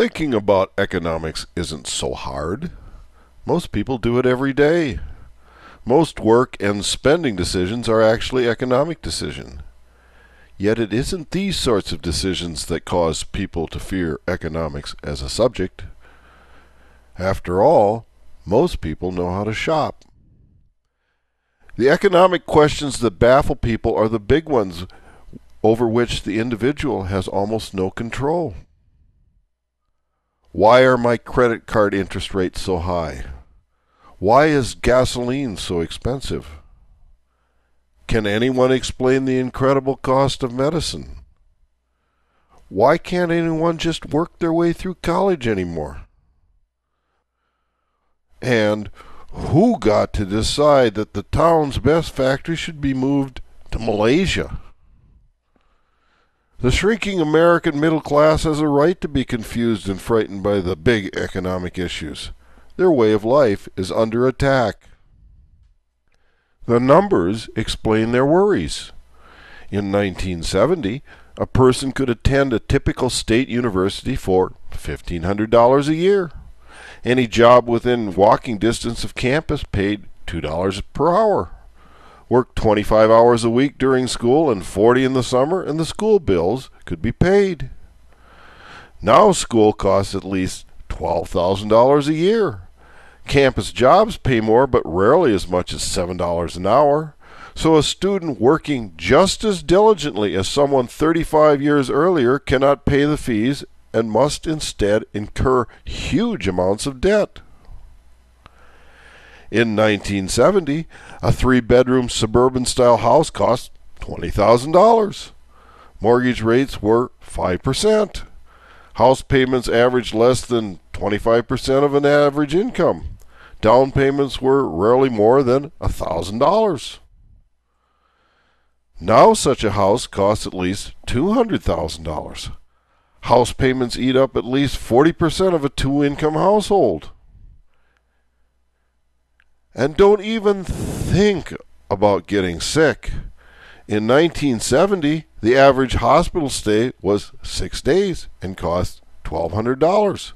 Thinking about economics isn't so hard. Most people do it every day. Most work and spending decisions are actually economic decisions. Yet it isn't these sorts of decisions that cause people to fear economics as a subject. After all, most people know how to shop. The economic questions that baffle people are the big ones over which the individual has almost no control. Why are my credit card interest rates so high? Why is gasoline so expensive? Can anyone explain the incredible cost of medicine? Why can't anyone just work their way through college anymore? And who got to decide that the town's best factory should be moved to Malaysia? The shrinking American middle class has a right to be confused and frightened by the big economic issues. Their way of life is under attack. The numbers explain their worries. In 1970, a person could attend a typical state university for $1,500 a year. Any job within walking distance of campus paid $2 per hour work 25 hours a week during school and 40 in the summer, and the school bills could be paid. Now school costs at least $12,000 a year. Campus jobs pay more, but rarely as much as $7 an hour. So a student working just as diligently as someone 35 years earlier cannot pay the fees and must instead incur huge amounts of debt. In 1970, a three bedroom suburban style house cost $20,000. Mortgage rates were 5%. House payments averaged less than 25% of an average income. Down payments were rarely more than $1,000. Now such a house costs at least $200,000. House payments eat up at least 40% of a two income household. And don't even think about getting sick. In 1970, the average hospital stay was six days and cost $1,200.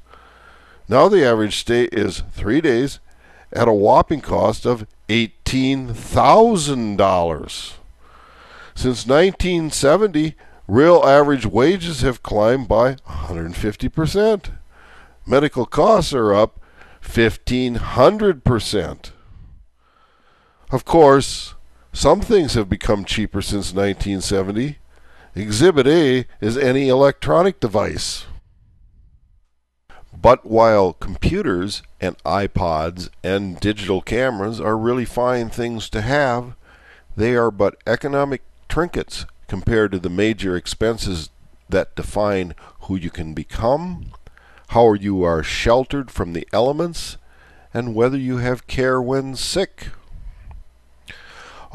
Now the average stay is three days at a whopping cost of $18,000. Since 1970, real average wages have climbed by 150%. Medical costs are up 1,500%. Of course, some things have become cheaper since 1970. Exhibit A is any electronic device. But while computers and iPods and digital cameras are really fine things to have, they are but economic trinkets compared to the major expenses that define who you can become, how you are sheltered from the elements, and whether you have care when sick.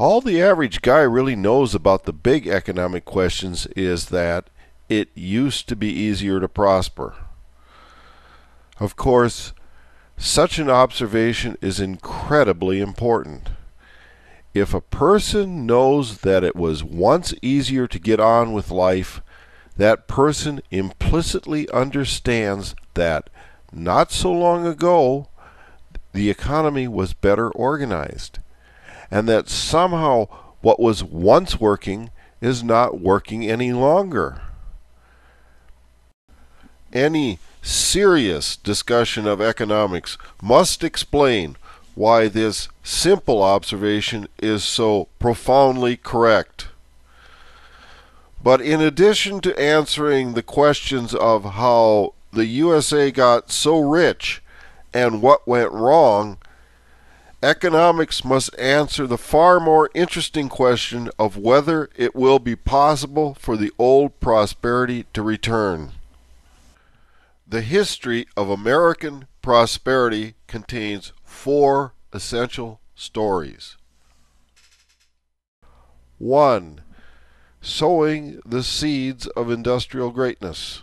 All the average guy really knows about the big economic questions is that it used to be easier to prosper. Of course, such an observation is incredibly important. If a person knows that it was once easier to get on with life, that person implicitly understands that not so long ago the economy was better organized and that somehow what was once working is not working any longer. Any serious discussion of economics must explain why this simple observation is so profoundly correct. But in addition to answering the questions of how the USA got so rich and what went wrong, Economics must answer the far more interesting question of whether it will be possible for the old prosperity to return. The history of American prosperity contains four essential stories. 1. Sowing the seeds of industrial greatness.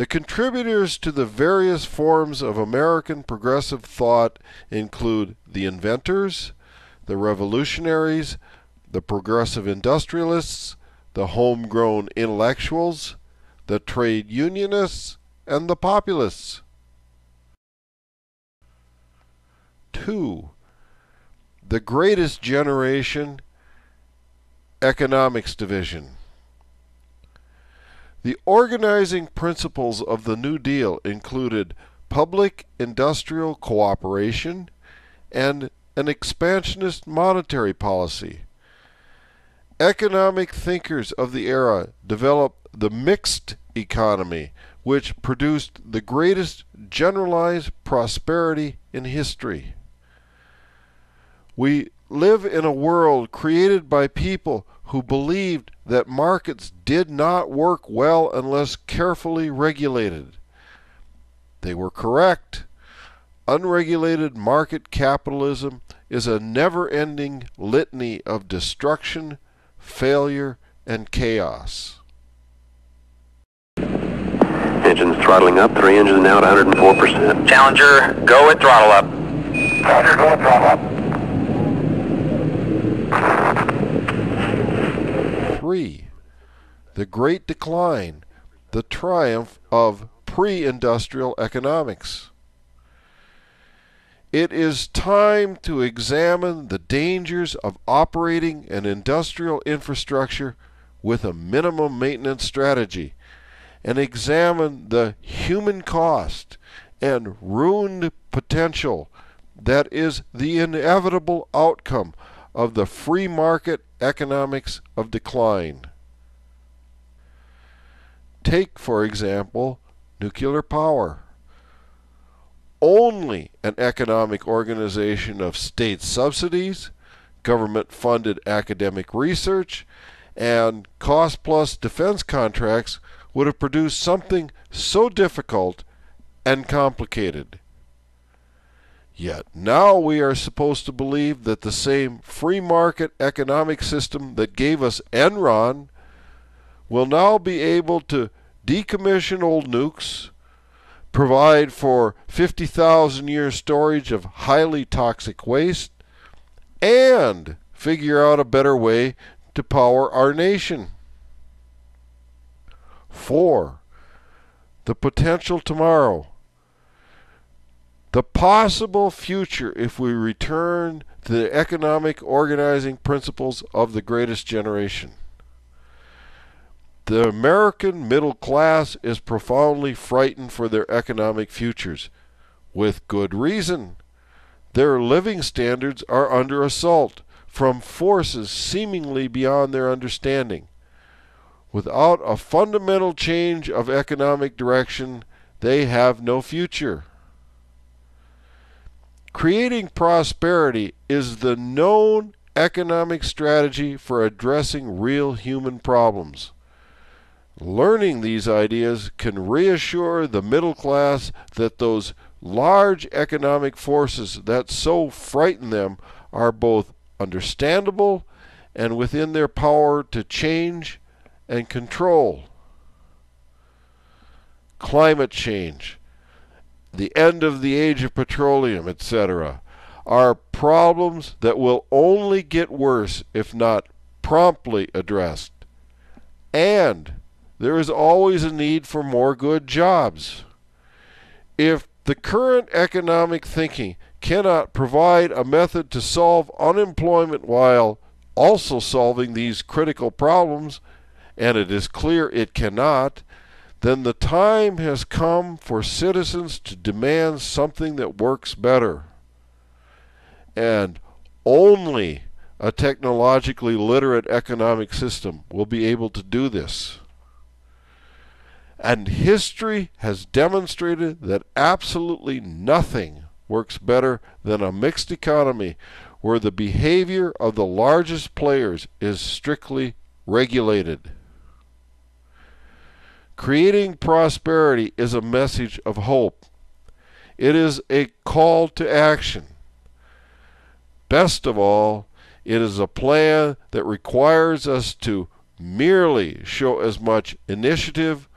The contributors to the various forms of American progressive thought include the inventors, the revolutionaries, the progressive industrialists, the homegrown intellectuals, the trade unionists, and the populists. 2. The Greatest Generation Economics Division. The organizing principles of the New Deal included public industrial cooperation and an expansionist monetary policy. Economic thinkers of the era developed the mixed economy, which produced the greatest generalized prosperity in history. We live in a world created by people who believed that markets did not work well unless carefully regulated. They were correct. Unregulated market capitalism is a never ending litany of destruction, failure, and chaos. Engines throttling up, three engines now at 104%. Challenger, go with throttle up. Challenger, go with throttle up. 3. The Great Decline, the triumph of pre industrial economics. It is time to examine the dangers of operating an industrial infrastructure with a minimum maintenance strategy and examine the human cost and ruined potential that is the inevitable outcome of the free market economics of decline. Take, for example, nuclear power. Only an economic organization of state subsidies, government funded academic research, and cost plus defense contracts would have produced something so difficult and complicated. Yet now we are supposed to believe that the same free market economic system that gave us Enron will now be able to decommission old nukes, provide for 50,000 year storage of highly toxic waste, and figure out a better way to power our nation. 4. The potential tomorrow. The possible future if we return to the economic organizing principles of the greatest generation. The American middle class is profoundly frightened for their economic futures, with good reason. Their living standards are under assault from forces seemingly beyond their understanding. Without a fundamental change of economic direction, they have no future. Creating prosperity is the known economic strategy for addressing real human problems. Learning these ideas can reassure the middle class that those large economic forces that so frighten them are both understandable and within their power to change and control. Climate change the end of the age of petroleum, etc., are problems that will only get worse if not promptly addressed. And there is always a need for more good jobs. If the current economic thinking cannot provide a method to solve unemployment while also solving these critical problems, and it is clear it cannot, then the time has come for citizens to demand something that works better. And only a technologically literate economic system will be able to do this. And history has demonstrated that absolutely nothing works better than a mixed economy where the behavior of the largest players is strictly regulated. Creating prosperity is a message of hope. It is a call to action. Best of all, it is a plan that requires us to merely show as much initiative,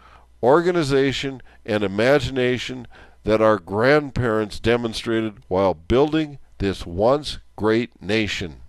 organization, and imagination that our grandparents demonstrated while building this once great nation.